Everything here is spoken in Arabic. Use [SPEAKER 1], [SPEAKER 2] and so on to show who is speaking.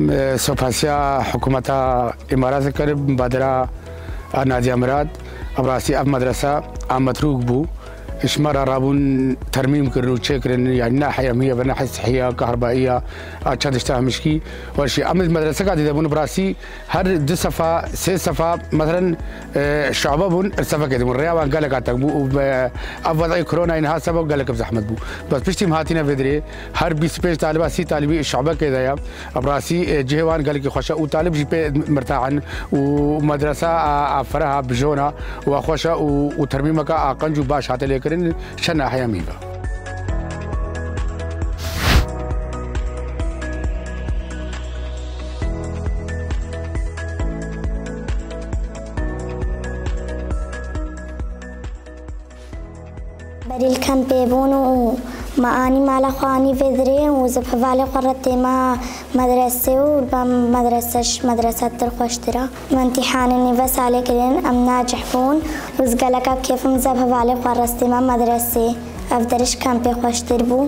[SPEAKER 1] هم سوپاسیا حکومت امارات کرد مبادره نادی امراد ابراسی اب مدرسه ام متروک بود اشمار رابون ترميم كرنو تشكرن يعني ناحيه امنيه وناحيه صحيه كهربائية آتشاد اشتها مشكي وشي امل المدرسة قاعد يدبون براسي هر دو صفا سي صفا مثلا الشعب بون الصفا كده من رياض قال لك اتقبو أفضل كورونا إنها سبب قال لك بزحمه بو. بس بيشتي مهاتينا فيدري هر 20 بيش طالبة سي طالبي الشعب كده يا. براسي جهوان قال لك خوشا وطالب جي مرتاحا ومدرسه افرها بجونا وخوشا وترميمك اقنجو باش هات لك كرن شنا حياميبا
[SPEAKER 2] بريل كان بيبونو ما اني مال خواني فيدري وزب حوالي قررت ما مدرسة ومدرسة مدرسة ترخوشترا ما امتحاني بس عليك لين ام ناجح فون وزقلك كيف مزب حوالي قررت ما مدرسة افدرش كان بيخوشتر بو۔